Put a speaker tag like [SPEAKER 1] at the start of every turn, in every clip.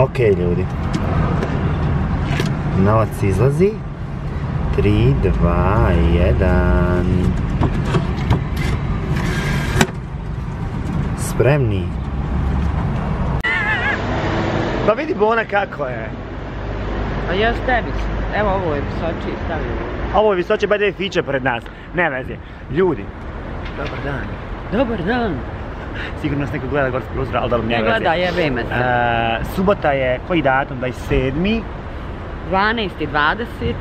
[SPEAKER 1] Ok ljudi. Novac izlazi. 3, 2, 1. Spremni. Pa vidi Bona kako je.
[SPEAKER 2] A ja tebi. Evo ovo je Soči stavio.
[SPEAKER 1] Ovo je visoče BD fiče pred nas. Ne veze. Ljudi. Dobar dan.
[SPEAKER 2] Dobar dan.
[SPEAKER 1] Sigurno nas neko gleda gorski prozor, ali da ne
[SPEAKER 2] gleda, jebe me se.
[SPEAKER 1] E, subota je, koji datum? 27.
[SPEAKER 2] 12 i 20.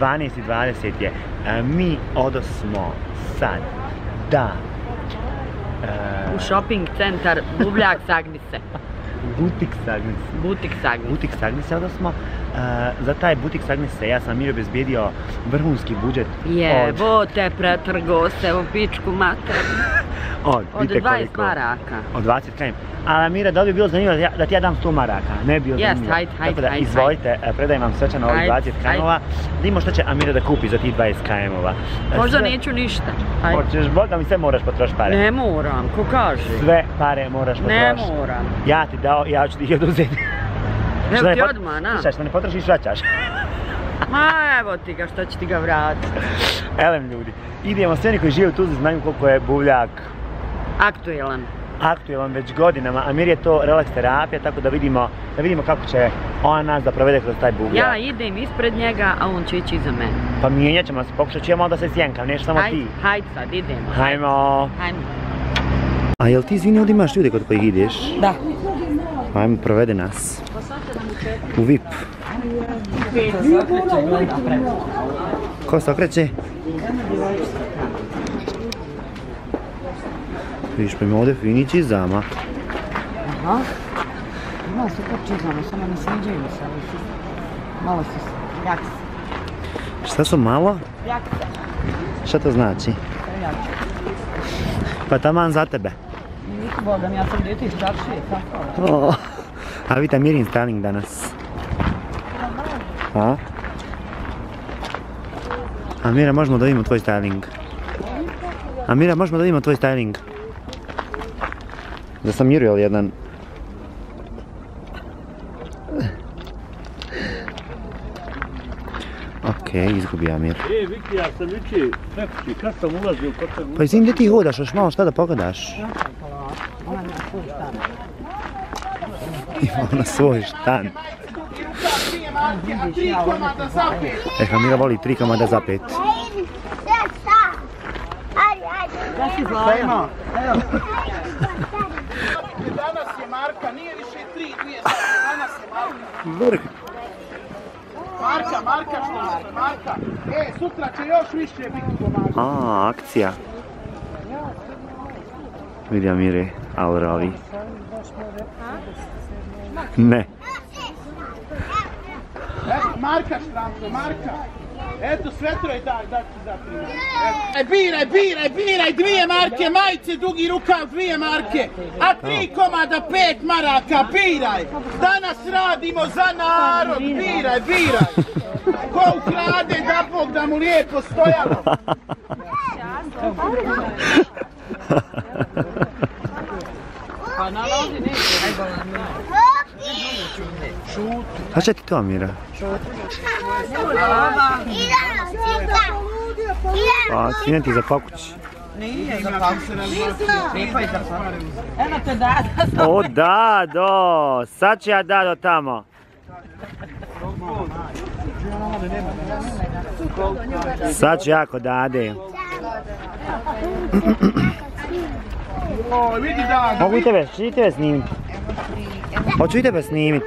[SPEAKER 1] 12 i 20 je. E, mi odosmo sad da e,
[SPEAKER 2] U shopping centar Bubljak Sagnise.
[SPEAKER 1] butik Sagnice.
[SPEAKER 2] Butik Sagnise.
[SPEAKER 1] Butik Sagnice odosmo. E, za taj butik Sagnice ja sam Miro obezbijedio vrhunski budžet od,
[SPEAKER 2] Jebote, pretrgo se u pičku mater.
[SPEAKER 1] od,
[SPEAKER 2] Od
[SPEAKER 1] vidite
[SPEAKER 2] 20
[SPEAKER 1] koliko.
[SPEAKER 2] maraka.
[SPEAKER 1] Od 20 kajem. Ali Mira, da bi bilo zanimljivo da, ti ja dam 100 maraka? Ne bi bilo
[SPEAKER 2] Jest,
[SPEAKER 1] zanimljivo.
[SPEAKER 2] hajde, hajde,
[SPEAKER 1] Tako da,
[SPEAKER 2] hajde,
[SPEAKER 1] izvolite, e, predajem vam svečano ovih
[SPEAKER 2] Hajde,
[SPEAKER 1] 20 kajmova. Da imamo što će Amira da kupi za tih 20 kajmova. E,
[SPEAKER 2] Možda
[SPEAKER 1] sve-
[SPEAKER 2] neću ništa. Ajde.
[SPEAKER 1] Hoćeš, Boga mi sve moraš potrošiti pare.
[SPEAKER 2] Ne moram, ko kaže.
[SPEAKER 1] Sve pare moraš
[SPEAKER 2] Ne
[SPEAKER 1] potrošiti.
[SPEAKER 2] moram.
[SPEAKER 1] Ja ti dao, ja ću ti ih oduzeti. Što ne
[SPEAKER 2] ti
[SPEAKER 1] pot-
[SPEAKER 2] odmah, na.
[SPEAKER 1] Slušaj, što ne potrošiš, vraćaš.
[SPEAKER 2] Ma evo ti ga, što će ti ga vratiti.
[SPEAKER 1] Elem ljudi, idemo, sve oni koji žive u Tuzli znaju koliko je buvljak
[SPEAKER 2] Aktuelan.
[SPEAKER 1] aktualan već godinama. Amir je to relaks terapija, tako da vidimo, da vidimo kako će ona nas da provede kroz taj buvljak.
[SPEAKER 2] Ja idem ispred njega, a on će ići iza mene.
[SPEAKER 1] Pa mijenjat ćemo se, pokušat ću ja malo da se sjenkam, nešto samo
[SPEAKER 2] Hajde,
[SPEAKER 1] ti.
[SPEAKER 2] hajde sad, idemo.
[SPEAKER 1] Hajmo.
[SPEAKER 2] Hajmo.
[SPEAKER 1] A jel ti izvini ovdje imaš ljude kod kojih ideš?
[SPEAKER 2] Da.
[SPEAKER 1] Hajmo, provede nas. U VIP. Ko se okreće? Vidiš pa ima ovdje finići zama.
[SPEAKER 2] Aha. Ima super čizama, samo ne sviđaju mi se, ali. Malo su jakse.
[SPEAKER 1] Šta su malo?
[SPEAKER 2] Jakse,
[SPEAKER 1] Šta to znači?
[SPEAKER 2] jakse.
[SPEAKER 1] Pa taman za tebe.
[SPEAKER 2] Niko bogam, ja sam dete iz Žaršije, tako.
[SPEAKER 1] A vidite Mirin styling danas. A? A Mira, možemo da vidimo tvoj styling? A Mira, možemo da vidimo tvoj styling? Da sam Muriel jedan. Okej, izgubi Amir.
[SPEAKER 3] E, Viki, ja sam juče, prekući, kad sam ulazio kod tebe,
[SPEAKER 1] Pa izvim, gdje ti hodaš, još malo šta da pogledaš? Ima na svoj štan. E, Hamira voli tri komada za pet.
[SPEAKER 4] Danas je Marka, nije više tri, dvije sati, danas je Marka.
[SPEAKER 1] Vrh.
[SPEAKER 4] Marka, Marka što je, Marka. E, sutra će još više biti pomažen.
[SPEAKER 1] A, akcija. Vidi Amire, Aurali. Ne.
[SPEAKER 4] Marka Štranko, Marka. Eto, svetro je daj, da ti zaprimam. E, biraj, biraj, biraj, dvije marke, majice, dugi rukav, dvije marke. A tri komada, pet maraka, biraj. Danas radimo za narod, biraj, biraj. Ko ukrade, da Bog da mu lijepo stojalo.
[SPEAKER 2] Pa nalazi neće,
[SPEAKER 1] Šta će ti to, Amira? Pa, sine ti za pakući.
[SPEAKER 2] Nije za pauzu. Eno te dada.
[SPEAKER 1] O, Dado! Sad će ja Dado tamo. Sad ću ja kod Dade. Mogu i tebe, ću i tebe snimiti? Hoću i tebe snimiti.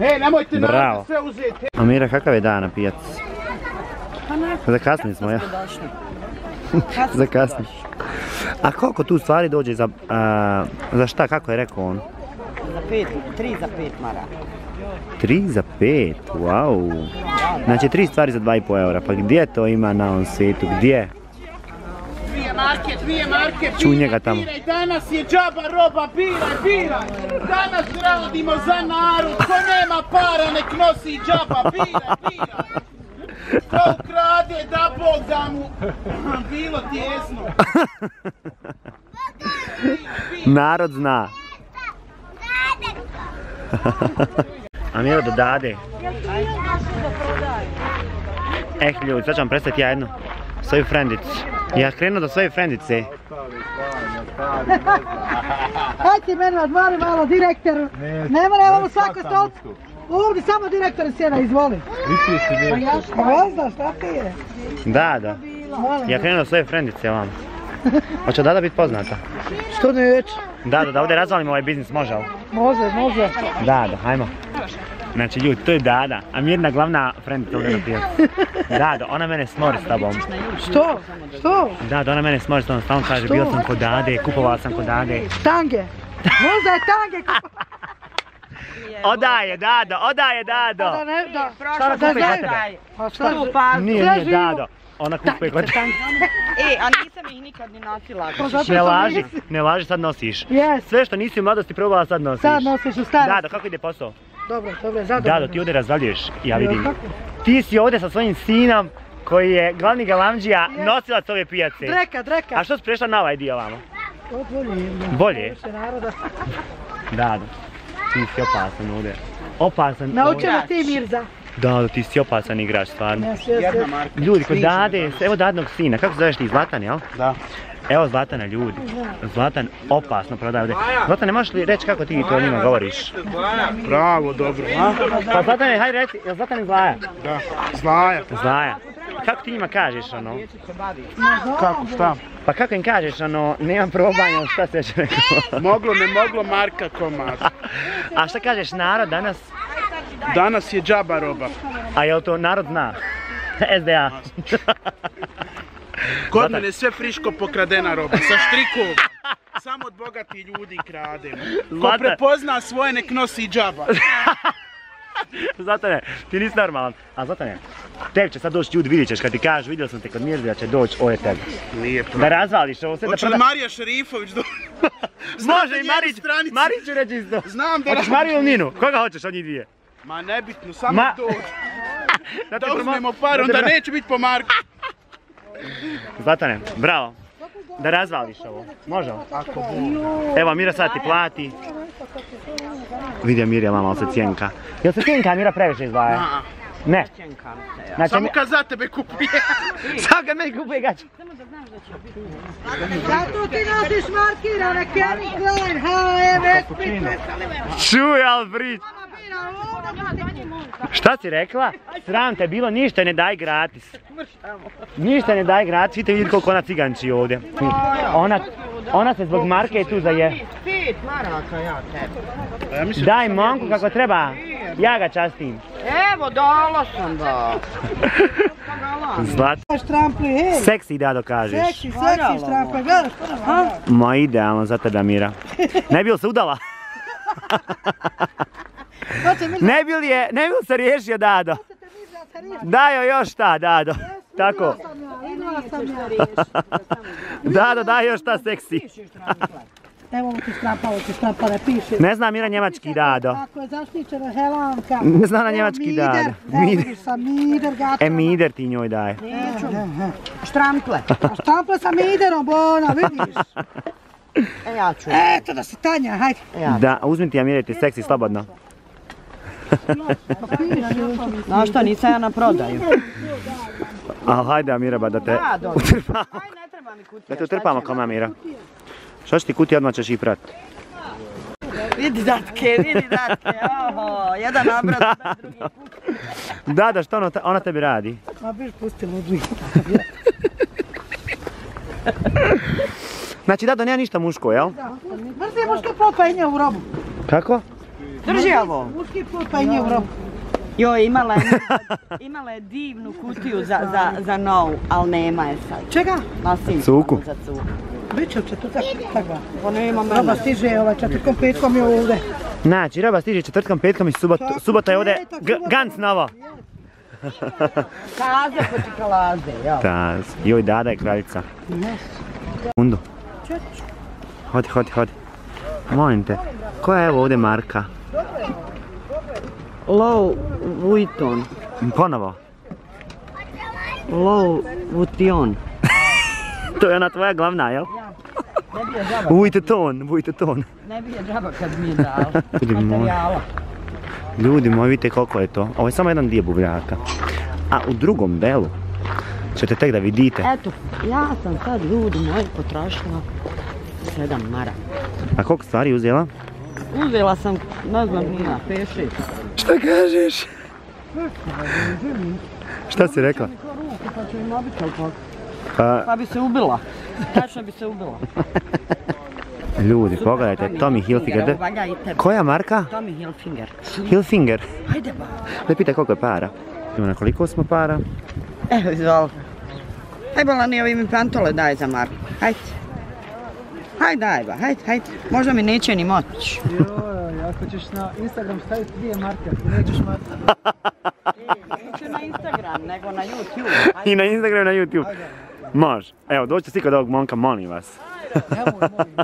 [SPEAKER 4] E, nemojte
[SPEAKER 1] Bravo.
[SPEAKER 4] sve uzeti.
[SPEAKER 1] Amira, kakav je dan na pijaci? Zakasnili smo, ja. Zakasnili. A koliko tu stvari dođe za, a, za šta, kako je rekao on?
[SPEAKER 2] Za pet, tri za pet maraka.
[SPEAKER 1] Tri za pet, wow. Znači tri stvari za 2,5 eura, pa gdje to ima na ovom svijetu, gdje?
[SPEAKER 5] Marke, dvije marke,
[SPEAKER 1] Ču
[SPEAKER 5] biraj,
[SPEAKER 1] njega tamo.
[SPEAKER 5] biraj, danas je džaba roba, biraj, biraj. Danas radimo za narod, ko nema para nek nosi džaba, biraj, biraj. Ko ukrade da Bog da mu bilo tjesno.
[SPEAKER 1] Narod zna. A Miro do dade. Eh ljudi, sad ću vam predstaviti ja jednu svoju frendicu. Ja krenuo do svoje frendice.
[SPEAKER 6] Hajde ti meni odmori malo direktoru. Ne mora ovo svako stolcu. Ovdje samo direktor sjeda, izvoli. Pa ja što znaš, šta ti je?
[SPEAKER 1] Da, da. Ja krenuo do svoje frendice vam. Hoće Dada biti poznata?
[SPEAKER 6] Što neće?
[SPEAKER 1] Da, da, da ovdje razvalimo ovaj biznis, može li?
[SPEAKER 6] Može, može.
[SPEAKER 1] Da, da, hajmo. Znači ljudi, to je Dada, a Mirna glavna ovdje na pijaci. Dada, ona mene smori s tobom.
[SPEAKER 6] Što? Što?
[SPEAKER 1] Da, da ona mene smori s tobom, stalno kaže, bio sam kod Dade, kupovala sam kod Dade.
[SPEAKER 6] Tange. Možda je tange.
[SPEAKER 1] Odaje, Dado, odaje,
[SPEAKER 6] Da
[SPEAKER 1] Dado!
[SPEAKER 6] ne, da.
[SPEAKER 1] Šta ona kupuje kod tebe?
[SPEAKER 6] Šta?
[SPEAKER 1] Nije,
[SPEAKER 6] Sve
[SPEAKER 1] nije,
[SPEAKER 6] živo.
[SPEAKER 1] Dado. Ona kupuje kod tebe.
[SPEAKER 2] E, a nisam ih nikad ni nosila.
[SPEAKER 6] Pa
[SPEAKER 1] Ne laži, ne laži, sad nosiš. Sve što nisi u mladosti probala sad nosiš.
[SPEAKER 6] Sad nosiš u starosti.
[SPEAKER 1] Dado, kako ide posao?
[SPEAKER 6] Dobro, dobro, zadovoljno.
[SPEAKER 1] Dado, ti ovdje razvaljuješ, ja vidim. Ti si ovdje sa svojim sinom koji je glavni galamđija, nosilac ove pijace.
[SPEAKER 6] Dreka, dreka.
[SPEAKER 1] A što si prešla na ovaj dio vamo?
[SPEAKER 6] Ovo bolje je.
[SPEAKER 1] Bolje? Dado, ti si opasan ovdje. Opasan.
[SPEAKER 6] Naučila ti Mirza.
[SPEAKER 1] Dado, ti si opasan igrač, stvarno.
[SPEAKER 6] Jes, jes, jes.
[SPEAKER 1] Ljudi, kod Dade, evo Dadnog sina, kako se zoveš ti, Zlatan, jel?
[SPEAKER 4] Da.
[SPEAKER 1] Evo Zlatana, ljudi. Zlatan opasno prodaje ovdje. Zlatan, ne možeš li reći kako ti to njima govoriš?
[SPEAKER 4] Bravo, dobro. A?
[SPEAKER 1] Pa Zlatane, hajde reci, jel Zlatan Zlaja?
[SPEAKER 4] Da. Zlaja.
[SPEAKER 1] Zlaja. Kako ti njima kažeš, ono?
[SPEAKER 4] Kako, šta?
[SPEAKER 1] Pa kako im kažeš, ono, nemam probanja, šta se već rekao?
[SPEAKER 4] Moglo, ne moglo, Marka komad.
[SPEAKER 1] A šta kažeš, narod danas?
[SPEAKER 4] Danas je džaba roba.
[SPEAKER 1] A jel to narod zna? SDA.
[SPEAKER 4] Kod mene sve friško pokradena roba, sa štrikom. Samo od bogati ljudi krademo. Ko prepozna svoje nek nosi džaba.
[SPEAKER 1] Zlatane, ti nisi normalan. A Zlatane, tebi će sad doći ljudi, vidjet ćeš kad ti kažu, vidio sam te kod Mirza da će doći, ovo je.
[SPEAKER 4] Nije
[SPEAKER 1] Da razvališ ovo sve, da
[SPEAKER 4] Hoće li. Marija Šerifović do... Znam
[SPEAKER 1] Može i Marić,
[SPEAKER 4] stranice-
[SPEAKER 1] Marić ću reći isto.
[SPEAKER 4] Znam da
[SPEAKER 1] Hoćeš. Mariju ili Ninu? Koga hoćeš od njih dvije?
[SPEAKER 4] Ma nebitno, samo
[SPEAKER 1] Ma-
[SPEAKER 4] to.
[SPEAKER 1] Da,
[SPEAKER 4] uzmemo par,
[SPEAKER 1] da
[SPEAKER 4] onda neće biti po Marku.
[SPEAKER 1] Zlatane, bravo. Da razvališ ovo. Može li? Evo, Mira sad ti plati. Vidio Mirja mama, se cijenka. Jel se cijenka Mira previše izdvaja? Ne. Znači,
[SPEAKER 4] Samo kad za tebe kupuje.
[SPEAKER 1] Samo kad meni kupuje gaće.
[SPEAKER 6] Zato ti nosiš markirane Calvin Klein, H&M, Esprit,
[SPEAKER 1] Čuj, Alfred. Šta si rekla? Sram te bilo, ništa ne daj gratis. Ništa ne daj gratis, vidite vidjeti koliko ona ciganči ovdje. Ona, ona se zbog marke tu za je.
[SPEAKER 2] Pet maraka ja tebi.
[SPEAKER 4] Ja mislim,
[SPEAKER 1] Daj monku kako treba, ja ga častim.
[SPEAKER 2] Evo, dala sam da.
[SPEAKER 1] Zlat.
[SPEAKER 6] Štrampli, hej.
[SPEAKER 1] Seksi da dokažeš.
[SPEAKER 6] Seksi, seksi štrampli, gledaš što nam radi?
[SPEAKER 1] Ma idealno za tebe Mira. Ne bi li se udala?
[SPEAKER 6] To
[SPEAKER 1] Ne bi li je, ne bi li se riješio Dado? Daj joj još šta Dado. Tako. Dado daj još šta seksi.
[SPEAKER 6] Evo ti štrampa, ovo ti štrampa, ne piše.
[SPEAKER 1] Ne zna Mira njemački Dado.
[SPEAKER 6] Ako je zaštićena Helanka.
[SPEAKER 1] Ne zna na njemački Dado.
[SPEAKER 6] Evo vidiš sam Mider gaća.
[SPEAKER 1] E mider ti njoj daje.
[SPEAKER 2] Štrankle.
[SPEAKER 6] A štampa sa Miderom, Bona, vidiš.
[SPEAKER 2] E, ja ću.
[SPEAKER 6] Eto da si Tanja, hajde.
[SPEAKER 1] Da, uzmi ti ja Mire ti seksi slobodno.
[SPEAKER 2] Znaš šta, nisam ja na prodaju.
[SPEAKER 1] Al hajde Amira ba da te utrpamo.
[SPEAKER 2] Aj, ne treba mi kutija.
[SPEAKER 1] Da te utrpamo kao Amira. Šta će ti kuti odmah ćeš i prat.
[SPEAKER 2] Vidi datke, vidi datke. Oho, jedan nabrad, drugi put.
[SPEAKER 1] Da, da, što ono, ona tebi radi?
[SPEAKER 6] Ma biš pusti ludvi.
[SPEAKER 1] Znači da, da nema ništa muško, jel?
[SPEAKER 6] Mrzi muški put pa i nje u robu.
[SPEAKER 1] Kako?
[SPEAKER 2] Drži ovo.
[SPEAKER 6] Muški put pa i nje u robu.
[SPEAKER 2] Joj, imala je, imala je divnu kutiju za, za, za novu, ali nema je sad.
[SPEAKER 6] Čega?
[SPEAKER 2] Masim
[SPEAKER 1] Cuku.
[SPEAKER 2] Za cuku.
[SPEAKER 6] Biće u četvrtak. Tako.
[SPEAKER 2] Pa nema
[SPEAKER 6] Roba
[SPEAKER 2] mene.
[SPEAKER 6] stiže ovaj četvrtkom, petkom je ovdje.
[SPEAKER 1] Znači, roba stiže četvrtkom, petkom i subot, subota je ovdje
[SPEAKER 7] petak,
[SPEAKER 1] G-
[SPEAKER 7] subota.
[SPEAKER 1] Gans novo.
[SPEAKER 2] Kaze po čokolaze, ja.
[SPEAKER 1] Taz, joj dada je kraljica. Mundu. Hodi, hodi, hodi. Molim te, koja je evo ovdje marka?
[SPEAKER 2] Low Vuitton.
[SPEAKER 1] Ponovo.
[SPEAKER 2] Low Vuitton.
[SPEAKER 1] To je ona tvoja glavna, jel? Vujte ton, vujte ton.
[SPEAKER 2] ne bi je džaba kad mi je dao. Materijala.
[SPEAKER 1] Ljudi moji, vidite koliko je to. Ovo je samo jedan dio bubljaka. A u drugom delu ćete tek da vidite.
[SPEAKER 2] Eto, ja sam sad ljudi moji potrošila sedam mara.
[SPEAKER 1] A koliko stvari uzela?
[SPEAKER 2] Uzela sam, ne znam, nija, 5 šest.
[SPEAKER 1] Šta kažeš? Šta si rekla?
[SPEAKER 2] Pa ću im pok-
[SPEAKER 1] Pa,
[SPEAKER 2] Pa bi se ubila. Tačno bi se ubila.
[SPEAKER 1] ljudi, pogledajte, Tommy Hilfiger. Koja marka?
[SPEAKER 2] Tommy Hilfiger.
[SPEAKER 1] Hilfinger.
[SPEAKER 2] Ajde ba.
[SPEAKER 1] Ne pitaj koliko je para. Ima na koliko smo para?
[SPEAKER 2] Evo, izvoli. Aj, bola, ni ovi mi pantole daj za Marku. Hajde. Hajde, daj ba, hajde, hajde. Možda mi neće ni moći.
[SPEAKER 7] Joj, ako ćeš na Instagram staviti dvije marke, ako nećeš marke.
[SPEAKER 2] Neće na Instagram, nego na YouTube. Ajde.
[SPEAKER 1] I na Instagram i na YouTube. Može. Evo, dođite svi kod ovog monka, molim vas.
[SPEAKER 7] Nemoj, molim.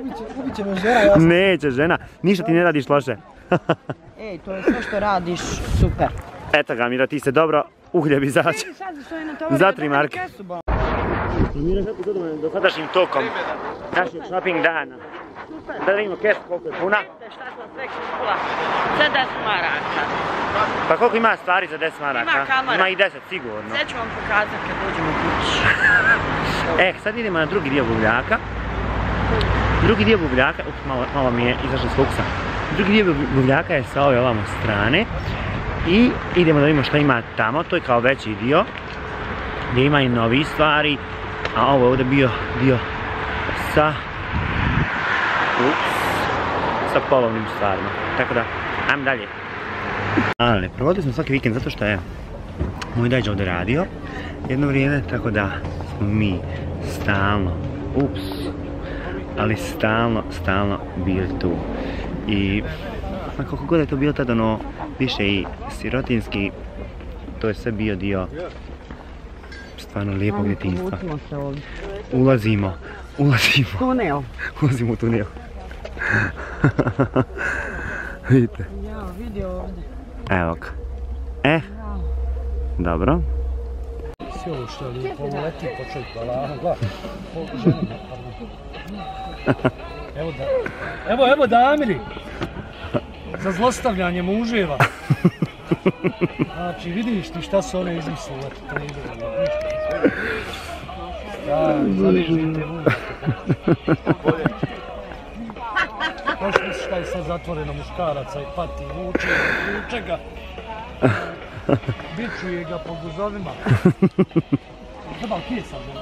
[SPEAKER 7] Ubit će, ubit će me žena, ja sam.
[SPEAKER 1] Neće žena, ništa ti ne radiš loše.
[SPEAKER 2] Ej, to je sve što radiš, super.
[SPEAKER 1] Eto ga, Mira, ti se dobro uhljebi zaći.
[SPEAKER 2] Sad što je na tovaru,
[SPEAKER 1] Za tri marke. Mira, kako zadovoljno dosadašnjim tokom našeg shopping dana. Da vidimo kesu koliko je puna.
[SPEAKER 2] Šta sam sve kupila. Za 10 maraka.
[SPEAKER 1] Pa koliko ima stvari za 10 maraka?
[SPEAKER 2] Ima kamera.
[SPEAKER 1] Ima i 10 sigurno.
[SPEAKER 2] Sve ću vam pokazati kad dođemo kući.
[SPEAKER 1] E, sad idemo na drugi dio bubljaka. Drugi dio bubljaka, up, malo, malo mi je izašlo s. Drugi dio bub- bubljaka je sa ove ovamo strane. I idemo da vidimo šta ima tamo, to je kao veći dio. Gdje ima i novi stvari. A ovo je ovdje bio dio sa... Ups, sa polovnim stvarima. Tako da, ajmo dalje. Ali, provodili smo svaki vikend zato što je moj dađa ovdje radio jedno vrijeme, tako da smo mi stalno, ups, ali stalno, stalno bili tu. I ma koliko god je to bilo tada ono više i sirotinski, to je sve bio dio stvarno lijepog djetinjstva. Ulazimo, ulazimo,
[SPEAKER 2] Tunel.
[SPEAKER 1] ulazimo u tunel. Vidite,
[SPEAKER 2] Ja, vidi ovdje.
[SPEAKER 1] Evo ga. E, dobro.
[SPEAKER 8] Sve ovo što je lijepo, ovo leti po čovjeku, hvala, gledaj. Evo da, evo, evo Damiri, za zlostavljanje muževa. Znači, vidiš ti šta su one izmislile, to ne ide. Da, zavežite muža. Šta je sad zatvoreno muškaraca i pati, vuče, vuče ga. Bičuje ga po guzovima. Sam, ne?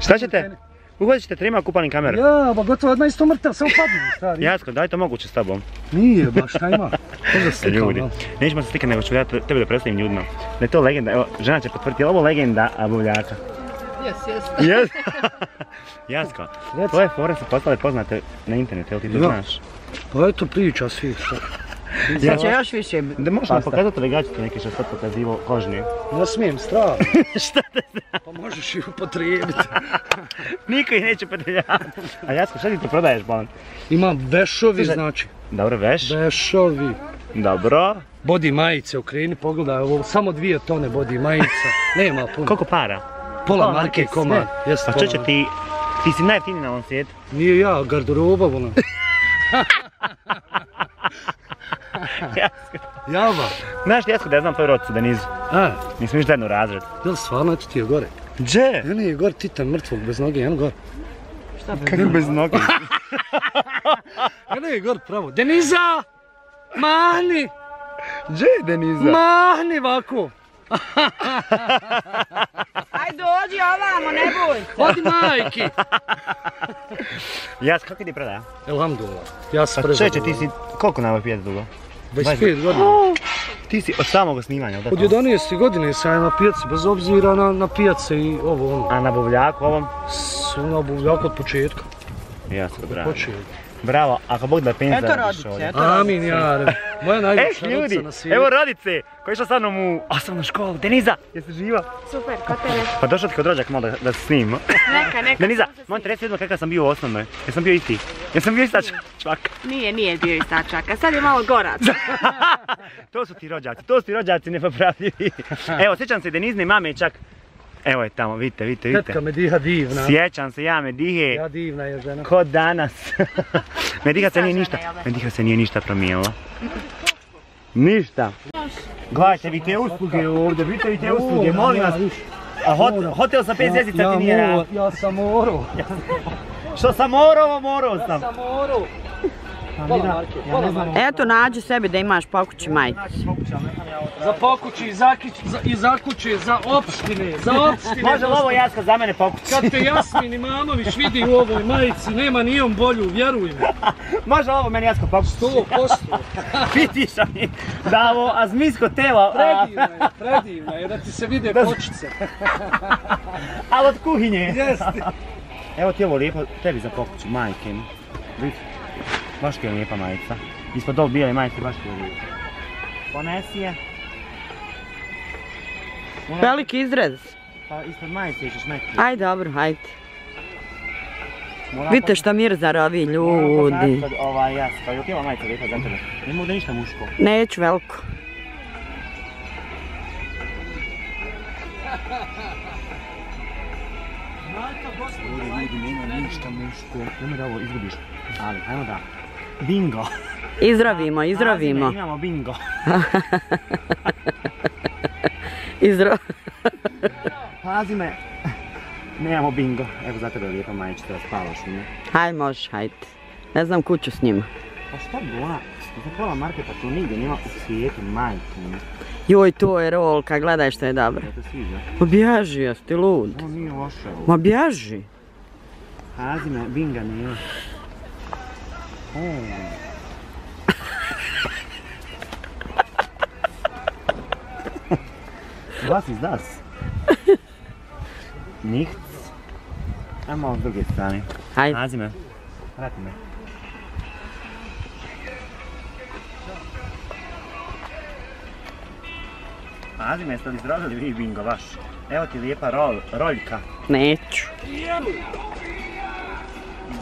[SPEAKER 1] Šta ćete? Uhvatit ćete trima kupalnim kamera.
[SPEAKER 8] Ja, ba gotovo odmah isto mrtav, samo padne, stari.
[SPEAKER 1] Jasko, daj to moguće s tobom.
[SPEAKER 8] Nije, baš šta ima. Slikam,
[SPEAKER 1] Ljudi, nećemo se slikati nego ću ja tebe da predstavim ljudima. Da je to legenda, evo, žena će potvrditi, je ovo legenda a, buvljaka?
[SPEAKER 7] Jes, jes.
[SPEAKER 1] Jes? Jasko, tvoje fore su postale poznate na internetu, jel ti to
[SPEAKER 8] Ja.
[SPEAKER 1] znaš?
[SPEAKER 8] Pa eto priča svi, šta.
[SPEAKER 1] Ja,
[SPEAKER 2] Će još više
[SPEAKER 1] da možeš nam pokazati ove gaćice neke što sad pokazivo kožni.
[SPEAKER 8] Ne smijem, strah.
[SPEAKER 1] Šta te
[SPEAKER 8] Pa možeš ih upotrijebiti.
[SPEAKER 1] Niko ih neće potrebljavati. A Jasko, šta ti to prodaješ, bon?
[SPEAKER 8] Imam bešovi,
[SPEAKER 1] Slušaj.
[SPEAKER 8] znači.
[SPEAKER 1] Dobro, veš?
[SPEAKER 8] Bešovi.
[SPEAKER 1] Dobro.
[SPEAKER 8] Body majice, okreni, pogledaj, ovo samo dvije tone body majica. Nema puno.
[SPEAKER 1] Koliko para?
[SPEAKER 8] Pola marke
[SPEAKER 1] marke,
[SPEAKER 8] komad.
[SPEAKER 1] Pa
[SPEAKER 8] pola
[SPEAKER 1] što će ti... Ti si najjeftiniji na ovom svijetu.
[SPEAKER 8] Nije ja, garderoba, ono.
[SPEAKER 1] Jasko.
[SPEAKER 8] Java.
[SPEAKER 1] Znaš ti, Jasko, da ja znam tvoju rodicu Denizu.
[SPEAKER 8] E,
[SPEAKER 1] Nismo išli zajedno u razred.
[SPEAKER 8] jel stvarno, ti je gore.
[SPEAKER 1] Dže?
[SPEAKER 8] Meni je gore titan mrtvog bez noge, jedan gore.
[SPEAKER 1] Kako bez noge?
[SPEAKER 8] Meni je gore pravo. Deniza! Mahni!
[SPEAKER 1] Dže je Deniza?
[SPEAKER 8] Mahni ovako!
[SPEAKER 2] Dođi ovamo, ne boj se.
[SPEAKER 8] Odi majki!
[SPEAKER 1] Jas, kako ti prodaja?
[SPEAKER 8] Elhamdulillah. Ja sam
[SPEAKER 1] Pa
[SPEAKER 8] prezadovoljan.
[SPEAKER 1] čeće, ti si, koliko na ovoj pijaci dugo?
[SPEAKER 8] 25 godina.
[SPEAKER 1] Ti si od samog snimanja,
[SPEAKER 8] Od 11. godine sam na pijaci, bez obzira na, na pijace i ovo ono.
[SPEAKER 1] A na buvljaku ovom?
[SPEAKER 8] Su na buvljaku od početka.
[SPEAKER 1] Jasno, drago.
[SPEAKER 8] Počeo.
[SPEAKER 1] Bravo, ako Bog da penza
[SPEAKER 2] Eto rodice,
[SPEAKER 1] ovdje.
[SPEAKER 2] eto rodice.
[SPEAKER 8] Amin, jare. Moja najljepša
[SPEAKER 1] ljudi,
[SPEAKER 8] na svijetu.
[SPEAKER 1] evo rodice, koja je išla sa mnom u osnovnu školu. Deniza, jesi živa?
[SPEAKER 9] Super, kod tebe.
[SPEAKER 1] Pa došla ti kod rođak malo da, da se snimimo.
[SPEAKER 9] Neka, neka.
[SPEAKER 1] Deniza, moram ti reći jedno kakav sam bio u osnovnoj. Jesam bio isti? Jesam bio ista čvaka?
[SPEAKER 9] Nije, nije bio iz tačaka, sad je malo gorac.
[SPEAKER 1] to su ti rođaci, to su ti rođaci nepopravljivi. Evo, sjećam se Denizne mame čak. Evo je tamo, vidite, vidite,
[SPEAKER 8] Tetka
[SPEAKER 1] vidite.
[SPEAKER 8] Mediha divna.
[SPEAKER 1] Sjećam se ja Medihe.
[SPEAKER 8] Ja divna je žena.
[SPEAKER 1] Ko danas. Mediha se nije ništa? Mediha se nije ništa promijenila. Ništa. Gledajte vi te usluge ovdje, vidite vi te usluge, molim vas. A hot- hotel sa 5 zvjezdica
[SPEAKER 8] ja,
[SPEAKER 1] ti nije
[SPEAKER 8] moro-
[SPEAKER 1] rad.
[SPEAKER 8] ja sam morao.
[SPEAKER 1] Što sam morao, morao sam.
[SPEAKER 8] sam morao.
[SPEAKER 2] Eto, nađi sebi da imaš pokući majicu.
[SPEAKER 8] Za pokući, i za, i kuće, za opštine, za opštine.
[SPEAKER 1] Može li ovo jaska za mene pokući?
[SPEAKER 8] Kad te Jasmin Imamović vidi u ovoj majici, nema nijem bolju, vjeruj mi.
[SPEAKER 1] Može li ovo meni jasko pokući?
[SPEAKER 8] Sto posto.
[SPEAKER 1] Vidiš mi da ovo azmijsko telo, a,
[SPEAKER 8] Predivna je, predivna je, da ti se vide kočice.
[SPEAKER 1] ali od kuhinje.
[SPEAKER 8] Jeste.
[SPEAKER 1] Evo ti ovo lijepo, tebi za pokuću, majke mi. Vidi, baš ti je lijepa majica. Ispod ovog bijele majice baš ti je lijepa. Ponesi je.
[SPEAKER 2] Veliki izrez.
[SPEAKER 1] Pa ispod majice ćeš neki.
[SPEAKER 2] Aj dobro, ajde.
[SPEAKER 1] Moram
[SPEAKER 2] Vidite šta mirzare ovi
[SPEAKER 1] moram
[SPEAKER 2] ljudi.
[SPEAKER 1] Ovaj, jas, pa je li ti ova majica lijepa za tebe? Ne mogu da ništa muško.
[SPEAKER 2] Neću veliko.
[SPEAKER 1] Ljudi, vidi, nema ništa muško. Nemoj da ovo izgubiš. Ali, ajmo da. Bingo.
[SPEAKER 2] Izravimo, izravimo.
[SPEAKER 1] Azime, Imamo bingo.
[SPEAKER 2] Izra...
[SPEAKER 1] Pazi me. Nemamo bingo. Evo za tebe je lijepa majičica da spavaš u njoj.
[SPEAKER 2] Haj možeš, hajde. Ne znam kuću s njima.
[SPEAKER 1] Pa šta bi ona? Za pola marketa to nigdje nema u svijetu, majke.
[SPEAKER 2] Joj, to je rolka, gledaj što je dobro.
[SPEAKER 1] Ja te sviđa.
[SPEAKER 2] Ma bježi, jesi ti lud?
[SPEAKER 1] Ovo nije loše.
[SPEAKER 2] Ma bježi.
[SPEAKER 1] Pazi me, binga nema. O. Was ist das? Nichts. Ajmo s druge strane.
[SPEAKER 2] Hajde.
[SPEAKER 1] Pazi me. Vrati me. Pazi me, jeste li izrazili vi bingo vaš? Evo ti lijepa rol, roljka.
[SPEAKER 2] Neću.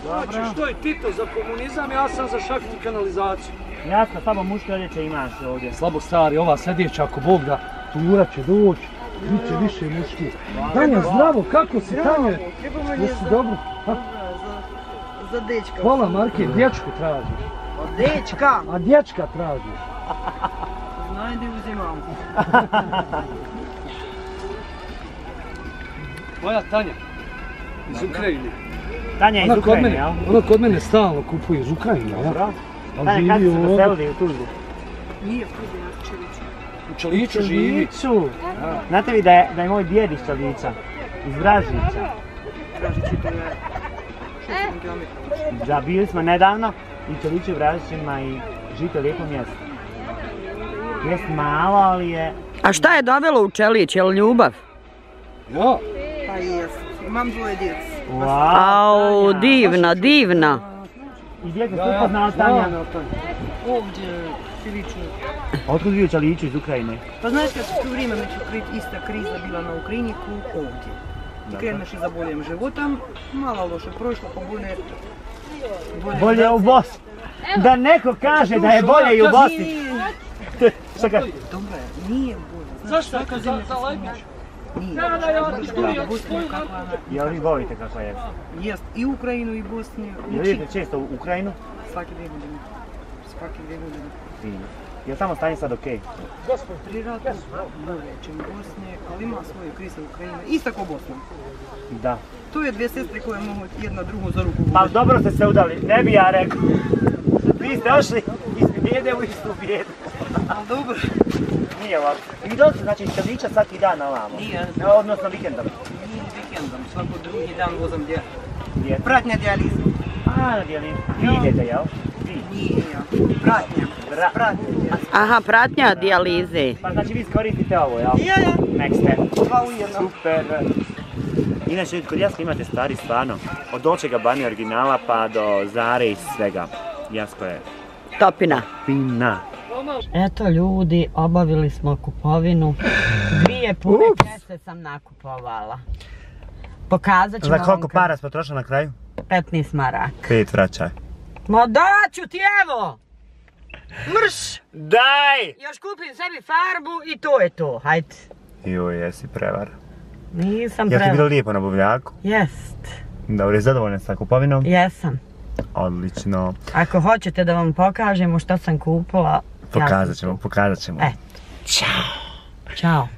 [SPEAKER 8] Znači, što je Tito za komunizam, ja sam za šakt i kanalizaciju.
[SPEAKER 1] Jasno, samo muške odjeće imaš ovdje.
[SPEAKER 8] Slabo stari, ova sljedeća, ako Bog da, tura će doći, bit će više muški. Tanja, zdravo, kako si Tanja? Jesi dobro? Ha?
[SPEAKER 2] Za dečka.
[SPEAKER 8] Pola marke, dječku tražiš.
[SPEAKER 2] Dečka!
[SPEAKER 8] A dječka tražiš.
[SPEAKER 2] Znaj di uzimam.
[SPEAKER 8] Moja Tanja, iz Ukrajine.
[SPEAKER 1] Tanja je iz
[SPEAKER 8] Ona kod
[SPEAKER 1] Ukrajine,
[SPEAKER 8] mene,
[SPEAKER 1] jel?
[SPEAKER 8] ona kod mene stalno kupuje iz Ukrajine, ja?
[SPEAKER 1] Dobro.
[SPEAKER 8] Ali
[SPEAKER 1] Tanja, kad
[SPEAKER 8] živi
[SPEAKER 1] ste se
[SPEAKER 8] ovdje.
[SPEAKER 1] doselili u Tuzlu?
[SPEAKER 8] U Čeliću živi.
[SPEAKER 1] Čeliću. Znate vi da je, da je moj djed iz Čelića? Iz Vražića. Da, bili smo nedavno i Čeliću i Vražićima i živite lijepo mjesto. Jest malo, ali je...
[SPEAKER 2] A šta je dovelo u Čelić, je li ljubav?
[SPEAKER 8] Ja,
[SPEAKER 2] Pa jest. Imam dvoje djece.
[SPEAKER 1] Wow,
[SPEAKER 2] divna, divna.
[SPEAKER 1] I gdje ste upoznala Tanja?
[SPEAKER 8] ja, Tanja.
[SPEAKER 7] Ovdje, Filiću.
[SPEAKER 1] Otkud vi u Čeliću iz Ukrajine?
[SPEAKER 7] Pa znaš kad su to vrijeme među ista kriza bila na Ukrajiniku, ovdje. I kreneš za boljim životom, malo loše prošlo, pa bolje...
[SPEAKER 1] Bolje u Bosni. Da neko kaže da je bolje i u Bosni. Šta kaže?
[SPEAKER 7] Dobro je, nije bolje.
[SPEAKER 8] Zašto? Za, Lajmić?
[SPEAKER 7] Nije.
[SPEAKER 1] Jel vi volite kako je?
[SPEAKER 7] jest. I Ukrajinu i Bosniju.
[SPEAKER 1] Jel
[SPEAKER 7] Znači,
[SPEAKER 1] idete često u Ukrajinu?
[SPEAKER 7] svake dvije godine. Svake dvije godine.
[SPEAKER 1] Fino. Jel tamo stanje sad okej?
[SPEAKER 7] Pri ratu bolje čim Bosne, ali ima svoju krizu Ukrajine. Isto kao Bosna.
[SPEAKER 1] Da.
[SPEAKER 7] To je dvije sestre koje mogu jedna drugu za ruku
[SPEAKER 1] Pa dobro ste se udali, ne bi ja rekao. Vi ste ošli iz bijede u istu bijedu.
[SPEAKER 7] Ali dobro.
[SPEAKER 1] Nije ovako. Dolazite znači iz Čelića svaki dan na ovamo?
[SPEAKER 7] Nije.
[SPEAKER 1] Odnosno vikendom.
[SPEAKER 7] Nije vikendom, svako drugi dan vozam dje.
[SPEAKER 1] Gdje?
[SPEAKER 7] Pratnja dijaliza.
[SPEAKER 1] A, gdje li? Vi idete, jel? Vi.
[SPEAKER 7] Nije ja. Pratnja.
[SPEAKER 1] Bra-
[SPEAKER 7] Pratnja dijaliza.
[SPEAKER 2] Aha, pratnja dijalize.
[SPEAKER 1] Pa znači vi iskoristite ovo, jel?
[SPEAKER 7] Ja, ja.
[SPEAKER 1] Next step.
[SPEAKER 7] Dva u jednom.
[SPEAKER 1] Super. Inače, kod Jaska imate stvari stvarno, od Dolce Gabbana originala pa do Zare i svega. Jasko je
[SPEAKER 2] Topina.
[SPEAKER 1] fina.
[SPEAKER 2] Eto ljudi, obavili smo kupovinu. Dvije pune kese sam nakupovala. Pokazat ću
[SPEAKER 1] Za
[SPEAKER 2] vam
[SPEAKER 1] koliko
[SPEAKER 2] kad-
[SPEAKER 1] para smo trošili na kraju?
[SPEAKER 2] 15 maraka.
[SPEAKER 1] Pet vraćaj.
[SPEAKER 2] Ma daću ti evo! Mrš!
[SPEAKER 1] Daj!
[SPEAKER 2] Još kupim sebi farbu i to je to, hajde.
[SPEAKER 1] Joj, jesi prevar.
[SPEAKER 2] Nisam
[SPEAKER 1] Jel ti bilo lijepo na buvljaku?
[SPEAKER 2] Jest,
[SPEAKER 1] Dobro, je zadovoljna sa kupovinom?
[SPEAKER 2] jesam.
[SPEAKER 1] Odlično.
[SPEAKER 2] Ako hoćete da vam pokažemo što sam kupila, ja sam
[SPEAKER 1] Pokazat
[SPEAKER 2] tu.
[SPEAKER 1] ćemo, pokazat ćemo.
[SPEAKER 2] E. Ćao.